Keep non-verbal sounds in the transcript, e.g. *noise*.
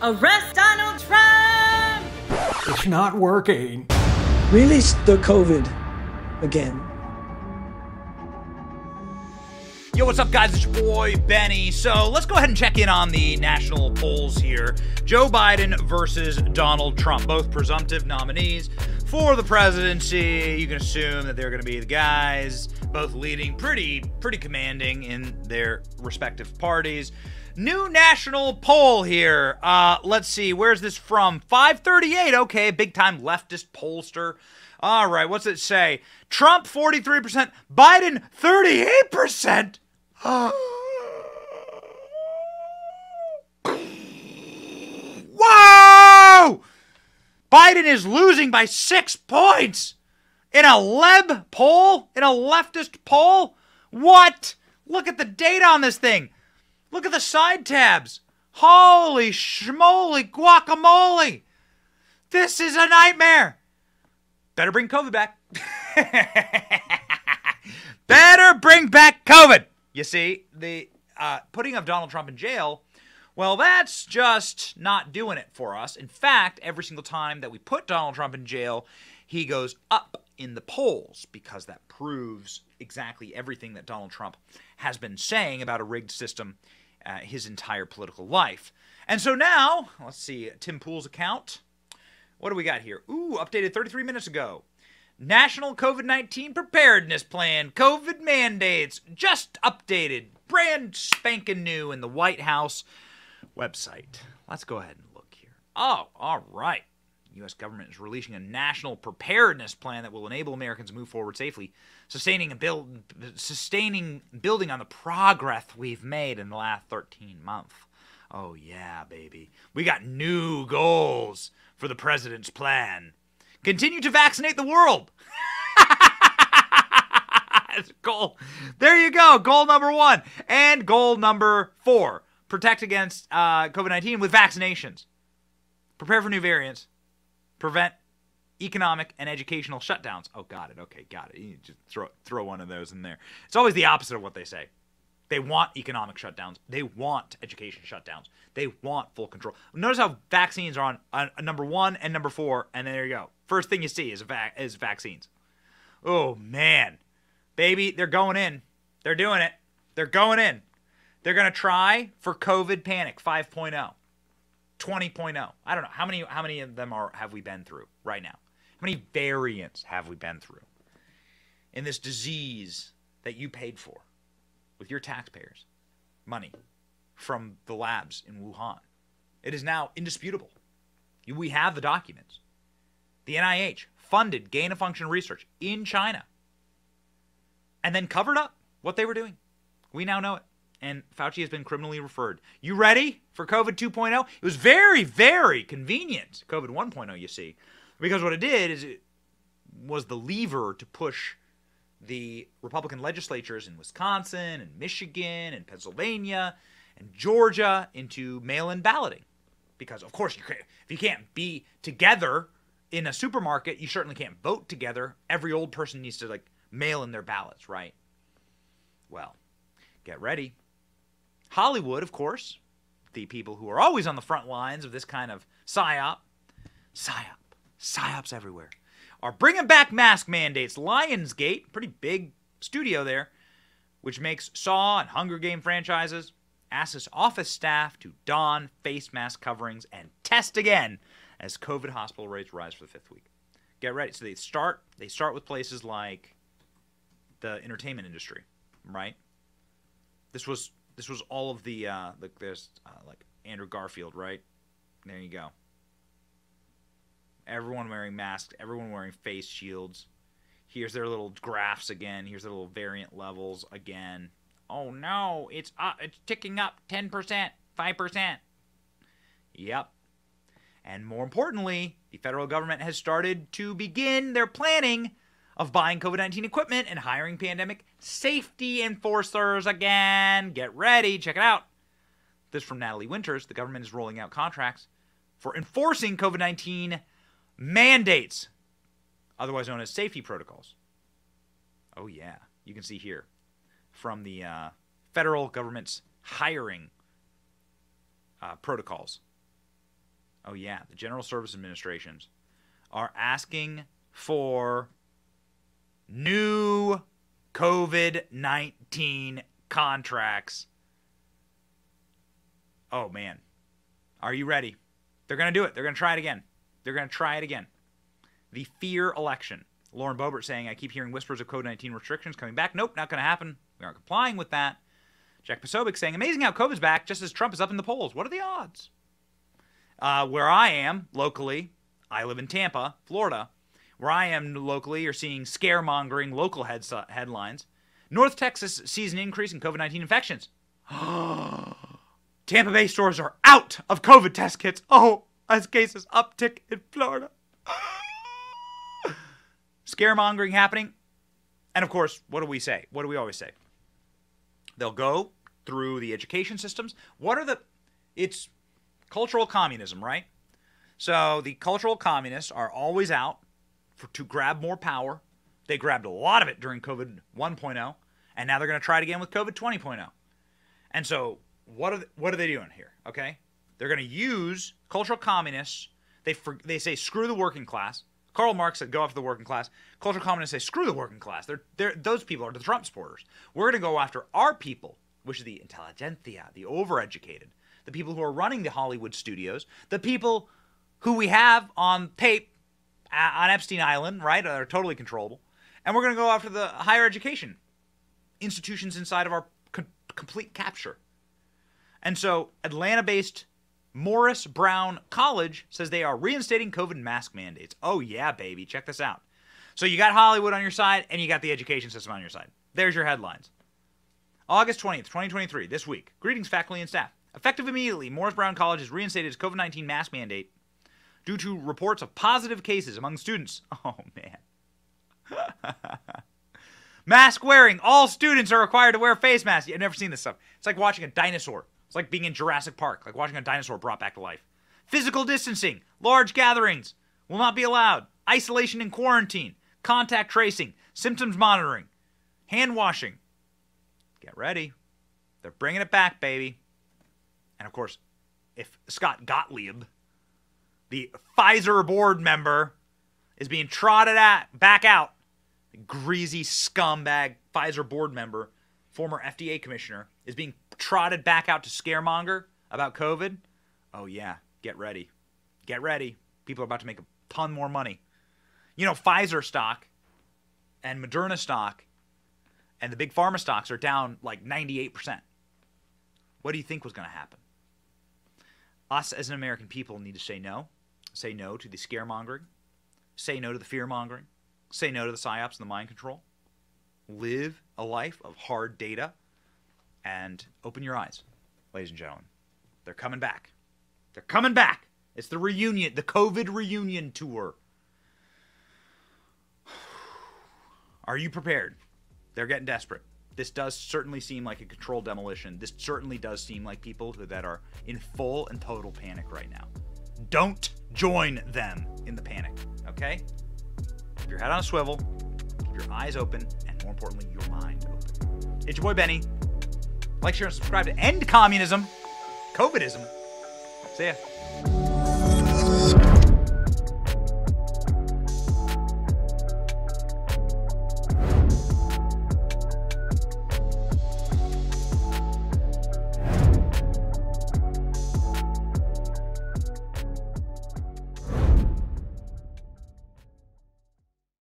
Arrest Donald Trump! It's not working. Release the COVID again. Yo, what's up, guys? It's your boy Benny. So let's go ahead and check in on the national polls here. Joe Biden versus Donald Trump, both presumptive nominees for the presidency. You can assume that they're going to be the guys, both leading pretty, pretty commanding in their respective parties. New national poll here. Uh, let's see, where's this from? 538. Okay, big time leftist pollster. All right, what's it say? Trump 43%, Biden 38%. *gasps* Whoa! Biden is losing by six points in a Leb poll, in a leftist poll. What? Look at the data on this thing. Look at the side tabs. Holy schmoly guacamole. This is a nightmare. Better bring COVID back. *laughs* Better bring back COVID. You see, the uh, putting of Donald Trump in jail, well, that's just not doing it for us. In fact, every single time that we put Donald Trump in jail, he goes up in the polls because that proves exactly everything that Donald Trump has been saying about a rigged system uh, his entire political life. And so now, let's see, Tim Pool's account. What do we got here? Ooh, updated 33 minutes ago. National COVID 19 Preparedness Plan, COVID mandates, just updated, brand spanking new in the White House website. Let's go ahead and look here. Oh, all right. U.S. government is releasing a national preparedness plan that will enable Americans to move forward safely, sustaining and build, sustaining, building on the progress we've made in the last 13 months. Oh yeah, baby, we got new goals for the president's plan. Continue to vaccinate the world. *laughs* goal. There you go. Goal number one. And goal number four protect against uh, COVID 19 with vaccinations. Prepare for new variants. Prevent economic and educational shutdowns. Oh, got it. Okay, got it. You just throw, throw one of those in there. It's always the opposite of what they say. They want economic shutdowns. They want education shutdowns. They want full control. Notice how vaccines are on, on uh, number one and number four, and there you go. First thing you see is va- is vaccines. Oh man, baby, they're going in. They're doing it. They're going in. They're gonna try for COVID panic 5.0, 20.0. I don't know how many how many of them are have we been through right now. How many variants have we been through in this disease that you paid for? with your taxpayers' money from the labs in Wuhan. It is now indisputable. We have the documents. The NIH funded gain of function research in China and then covered up what they were doing. We now know it. And Fauci has been criminally referred. You ready for COVID 2.0? It was very, very convenient, COVID 1.0, you see, because what it did is it was the lever to push the Republican legislatures in Wisconsin and Michigan and Pennsylvania and Georgia into mail-in balloting. Because of course you if you can't be together in a supermarket, you certainly can't vote together. Every old person needs to like mail in their ballots, right? Well, get ready. Hollywood, of course, the people who are always on the front lines of this kind of psyop, psyop, psyops everywhere are bringing back mask mandates. Lionsgate, pretty big studio there, which makes Saw and Hunger Game franchises, asks office staff to don face mask coverings and test again as COVID hospital rates rise for the fifth week. Get ready. So they start. They start with places like the entertainment industry, right? This was this was all of the uh, like there's uh, like Andrew Garfield, right? There you go. Everyone wearing masks, everyone wearing face shields. Here's their little graphs again. Here's their little variant levels again. Oh no, it's up, it's ticking up 10%, 5%. Yep. And more importantly, the federal government has started to begin their planning of buying COVID 19 equipment and hiring pandemic safety enforcers again. Get ready, check it out. This from Natalie Winters. The government is rolling out contracts for enforcing COVID 19 mandates, otherwise known as safety protocols. Oh, yeah. You can see here from the uh, federal government's hiring uh, protocols. Oh, yeah. The General Service Administrations are asking for new COVID 19 contracts. Oh, man. Are you ready? They're going to do it. They're going to try it again. They're going to try it again. The fear election. Lauren Boebert saying, I keep hearing whispers of COVID 19 restrictions coming back. Nope, not going to happen. We aren't complying with that. Jack Posobiec saying, amazing how COVID's back just as Trump is up in the polls. What are the odds? Uh, where I am locally, I live in Tampa, Florida. Where I am locally, you're seeing scaremongering local head- uh, headlines. North Texas sees an increase in COVID 19 infections. *gasps* Tampa Bay stores are out of COVID test kits. Oh, as cases uptick in Florida. *gasps* Scaremongering happening. And of course, what do we say? What do we always say? They'll go through the education systems. What are the. It's cultural communism, right? So the cultural communists are always out for, to grab more power. They grabbed a lot of it during COVID 1.0, and now they're going to try it again with COVID 20.0. And so what are they, what are they doing here? Okay, they're going to use cultural communists. They for, they say screw the working class. Karl Marx said go after the working class. Cultural communists say screw the working class. They're, they're those people are the Trump supporters. We're going to go after our people, which is the intelligentsia, the overeducated, the people who are running the Hollywood studios, the people who we have on tape on Epstein Island, right? Are totally controllable. And we're going to go after the higher education institutions inside of our co- complete capture. And so, Atlanta based Morris Brown College says they are reinstating COVID mask mandates. Oh, yeah, baby. Check this out. So, you got Hollywood on your side and you got the education system on your side. There's your headlines. August 20th, 2023, this week. Greetings, faculty and staff. Effective immediately, Morris Brown College has reinstated its COVID 19 mask mandate due to reports of positive cases among students. *laughs* Oh, man. *laughs* Mask wearing. All students are required to wear face masks. I've never seen this stuff. It's like watching a dinosaur. It's like being in Jurassic Park, like watching a dinosaur brought back to life. Physical distancing, large gatherings will not be allowed. Isolation and quarantine, contact tracing, symptoms monitoring, hand washing. Get ready. They're bringing it back, baby. And of course, if Scott Gottlieb, the Pfizer board member, is being trotted at back out, greasy scumbag Pfizer board member, former FDA commissioner, is being trotted back out to scaremonger about COVID, oh yeah, get ready. Get ready. People are about to make a ton more money. You know, Pfizer stock and Moderna stock and the big pharma stocks are down like 98%. What do you think was going to happen? Us as an American people need to say no. Say no to the scaremongering. Say no to the fearmongering. Say no to the psyops and the mind control. Live a life of hard data and open your eyes, ladies and gentlemen. They're coming back. They're coming back. It's the reunion, the COVID reunion tour. *sighs* Are you prepared? They're getting desperate. This does certainly seem like a controlled demolition. This certainly does seem like people that are in full and total panic right now. Don't join them in the panic, okay? Keep your head on a swivel, keep your eyes open, and more importantly, your mind open. It's your boy Benny. Like, share, and subscribe to end communism, COVIDism. See ya.